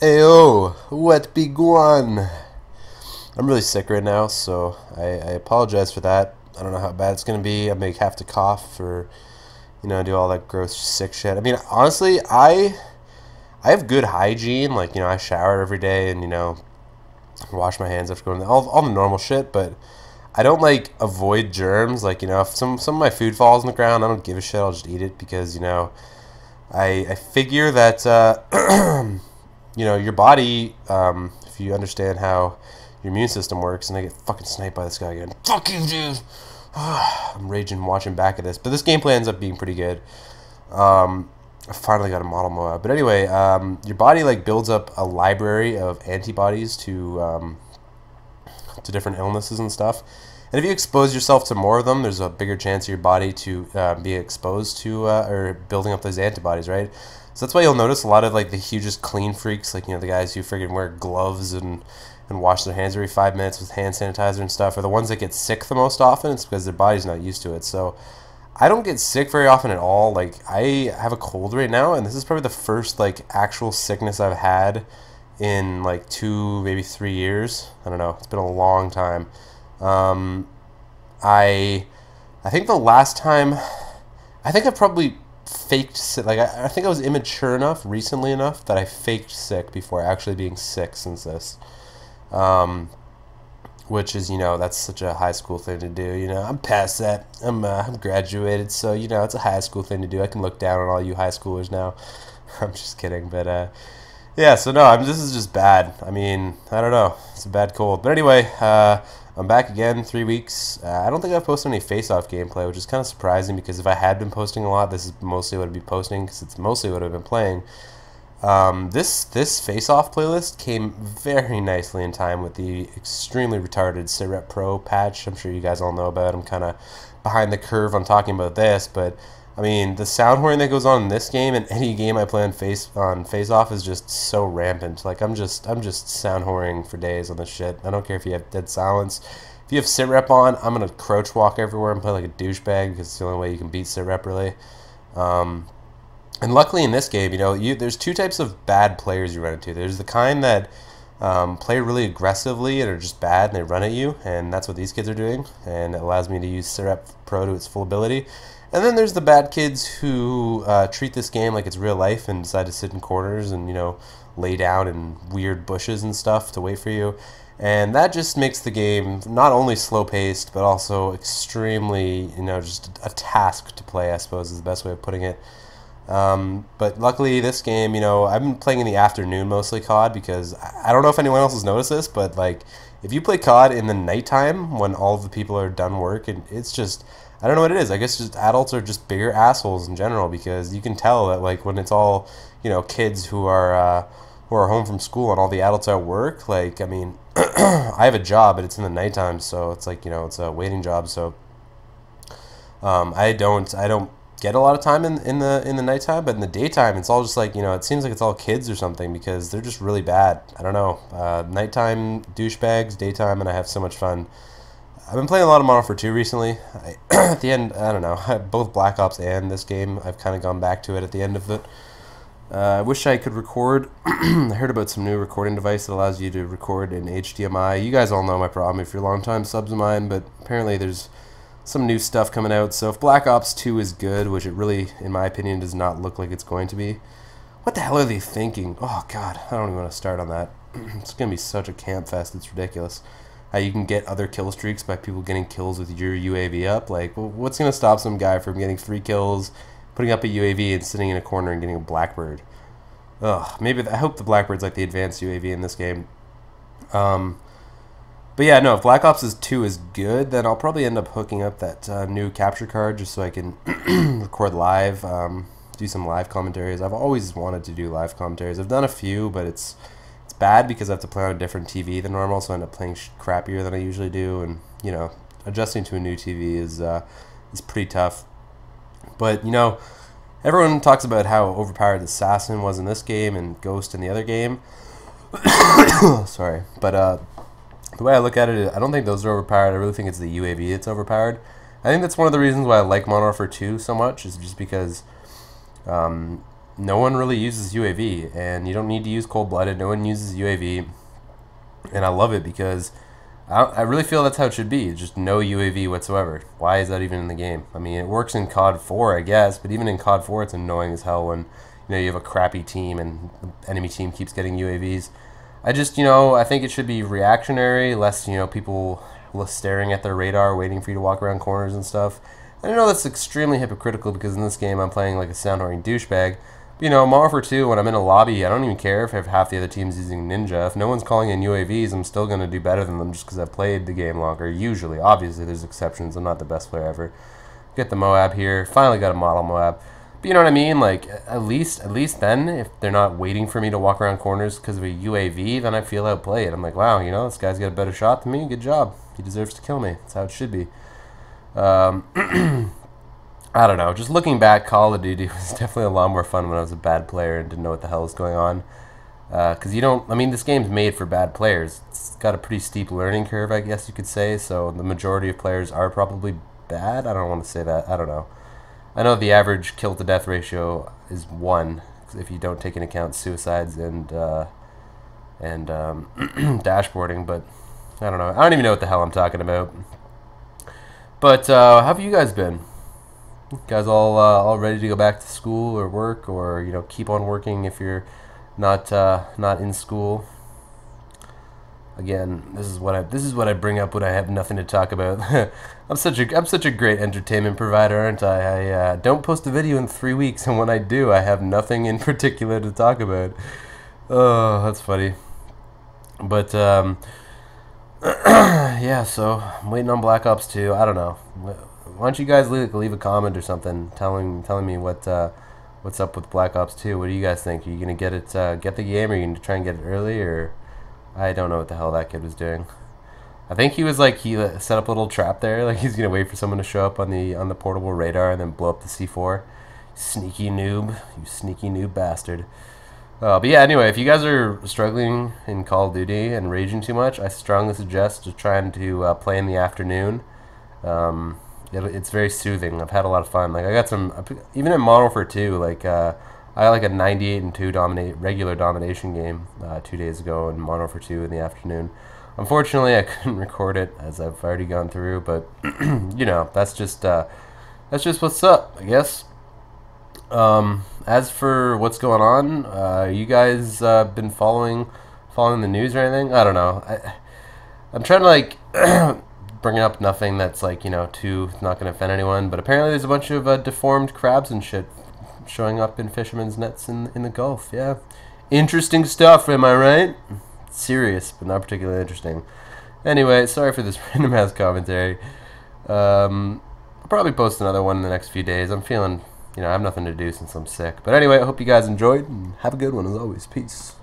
Ayo, what be going? I'm really sick right now, so I, I apologize for that. I don't know how bad it's gonna be. I may have to cough or, you know, do all that gross sick shit. I mean, honestly, I I have good hygiene. Like, you know, I shower every day and you know, wash my hands after going all all the normal shit. But I don't like avoid germs. Like, you know, if some some of my food falls on the ground, I don't give a shit. I'll just eat it because you know, I I figure that uh, you know your body, um, if you understand how your immune system works, and I get fucking sniped by this guy again. Fuck you, dude. I'm raging watching back at this, but this gameplay ends up being pretty good. Um, I finally got a model Moab. But anyway, um, your body like builds up a library of antibodies to um, to different illnesses and stuff. And if you expose yourself to more of them, there's a bigger chance of your body to uh, be exposed to uh, or building up those antibodies, right? So that's why you'll notice a lot of like the hugest clean freaks, like you know the guys who friggin' wear gloves and and wash their hands every five minutes with hand sanitizer and stuff are the ones that get sick the most often. It's because their body's not used to it. So I don't get sick very often at all. Like I have a cold right now, and this is probably the first like actual sickness I've had in like two, maybe three years. I don't know. It's been a long time. Um, I I think the last time I think I probably faked sick. Like I, I think I was immature enough recently enough that I faked sick before actually being sick since this. Um, which is, you know, that's such a high school thing to do. You know, I'm past that. I'm, uh, I'm graduated, so you know, it's a high school thing to do. I can look down on all you high schoolers now. I'm just kidding, but uh, yeah. So no, I'm, this is just bad. I mean, I don't know. It's a bad cold. But anyway, uh, I'm back again. Three weeks. Uh, I don't think I've posted any face-off gameplay, which is kind of surprising because if I had been posting a lot, this is mostly what I'd be posting because it's mostly what I've been playing. Um, this this face-off playlist came very nicely in time with the extremely retarded Sitrep Pro patch. I'm sure you guys all know about. I'm kind of behind the curve on talking about this, but I mean the sound horn that goes on in this game and any game I play on face on face off is just so rampant. Like I'm just I'm just sound horning for days on this shit. I don't care if you have dead silence. If you have Sitrep on, I'm gonna crouch walk everywhere and play like a douchebag because it's the only way you can beat Sitrep really. Um, and luckily in this game, you know, you there's two types of bad players you run into. There's the kind that um, play really aggressively and are just bad and they run at you, and that's what these kids are doing, and it allows me to use Sitrep Pro to its full ability. And then there's the bad kids who uh, treat this game like it's real life and decide to sit in corners and you know lay down in weird bushes and stuff to wait for you. And that just makes the game not only slow paced but also extremely you know just a task to play. I suppose is the best way of putting it. Um, but luckily, this game, you know, I've been playing in the afternoon mostly COD because I don't know if anyone else has noticed this, but like if you play COD in the nighttime when all the people are done work, and it's just I don't know what it is. I guess just adults are just bigger assholes in general because you can tell that like when it's all you know kids who are uh, who are home from school and all the adults at work. Like I mean, I have a job, but it's in the nighttime, so it's like you know it's a waiting job. So um, I don't I don't get a lot of time in, in the in the nighttime, but in the daytime, it's all just like you know, it seems like it's all kids or something because they're just really bad. I don't know. Uh, nighttime douchebags, daytime, and I have so much fun. I've been playing a lot of Modern Warfare 2 recently. I, at the end, I don't know, both Black Ops and this game, I've kind of gone back to it at the end of it. Uh, I wish I could record. I heard about some new recording device that allows you to record in HDMI. You guys all know my problem if you're long-time subs of mine, but apparently there's some new stuff coming out. So if Black Ops 2 is good, which it really, in my opinion, does not look like it's going to be, what the hell are they thinking? Oh god, I don't even want to start on that. it's gonna be such a camp fest. It's ridiculous. How you can get other kill streaks by people getting kills with your UAV up. Like, well, what's gonna stop some guy from getting three kills, putting up a UAV, and sitting in a corner and getting a Blackbird? Ugh. Maybe I hope the Blackbird's like the advanced UAV in this game. Um, but yeah, no, if Black Ops is 2 is good, then I'll probably end up hooking up that uh, new capture card just so I can record live, um, do some live commentaries. I've always wanted to do live commentaries. I've done a few, but it's it's bad because I have to play on a different TV than normal, so I end up playing crappier than I usually do, and you know, adjusting to a new TV is uh, is pretty tough. But you know, everyone talks about how overpowered the assassin was in this game and Ghost in the other game. Sorry, but uh, the way I look at it, I don't think those are overpowered. I really think it's the UAV that's overpowered. I think that's one of the reasons why I like Modern Warfare 2 so much, is just because, um, no one really uses UAV, and you don't need to use cold blooded. No one uses UAV, and I love it because I, I really feel that's how it should be. Just no UAV whatsoever. Why is that even in the game? I mean, it works in COD 4, I guess, but even in COD 4, it's annoying as hell when you know you have a crappy team and the enemy team keeps getting UAVs. I just, you know, I think it should be reactionary, less, you know, people staring at their radar, waiting for you to walk around corners and stuff. And I know that's extremely hypocritical because in this game I'm playing like a sound-whoring douchebag. But, you know, Modern Warfare 2, when I'm in a lobby, I don't even care if half the other team's using Ninja. If no one's calling in UAVs, I'm still going to do better than them just because I've played the game longer. Usually. Obviously, there's exceptions. I'm not the best player ever. Get the Moab here. Finally got a model Moab. But you know what I mean? Like at least at least then, if they're not waiting for me to walk around corners because of a UAV, then I feel outplayed. I'm like, wow, you know, this guy's got a better shot than me. Good job. He deserves to kill me. That's how it should be. Um, I don't know. Just looking back, Call of Duty was definitely a lot more fun when I was a bad player and didn't know what the hell was going on. Because uh, you don't, I mean, this game's made for bad players. It's got a pretty steep learning curve, I guess you could say. So the majority of players are probably bad. I don't want to say that. I don't know. I know the average kill to death ratio is one if you don't take into account suicides and uh, and um, dashboarding, but I don't know. I don't even know what the hell I'm talking about. But uh, how have you guys been? You guys all uh, all ready to go back to school or work, or you know keep on working if you're not uh, not in school? Again, this is what I this is what I bring up when I have nothing to talk about. I'm such a I'm such a great entertainment provider, aren't I? I uh, don't post a video in three weeks, and when I do, I have nothing in particular to talk about. Oh, that's funny. But um, yeah, so I'm waiting on Black Ops 2. I don't know. Why don't you guys leave, leave a comment or something telling telling me what uh, what's up with Black Ops 2? What do you guys think? Are you gonna get it uh, get the game, or are you gonna try and get it early, or I don't know what the hell that kid was doing. I think he was like he set up a little trap there, like he's gonna wait for someone to show up on the on the portable radar and then blow up the C4. Sneaky noob, you sneaky noob bastard. Uh, but yeah, anyway, if you guys are struggling in Call of Duty and raging too much, I strongly suggest to trying to uh, play in the afternoon. Um, it, it's very soothing. I've had a lot of fun. Like I got some, even in Modern Warfare 2, like uh, I had like a 98 and 2 dominate regular domination game uh, two days ago in mono for 2 in the afternoon. Unfortunately, I couldn't record it as I've already gone through, but you know that's just uh, that's just what's up, I guess. Um, as for what's going on, uh, you guys uh, been following following the news or anything? I don't know. I, I'm trying to like bring up nothing that's like you know too not going to offend anyone, but apparently there's a bunch of uh, deformed crabs and shit showing up in fishermen's nets in in the Gulf. Yeah, interesting stuff. Am I right? Serious, but not particularly interesting. Anyway, sorry for this random ass commentary. Um, I'll probably post another one in the next few days. I'm feeling, you know, I have nothing to do since I'm sick. But anyway, I hope you guys enjoyed and have a good one as always. Peace.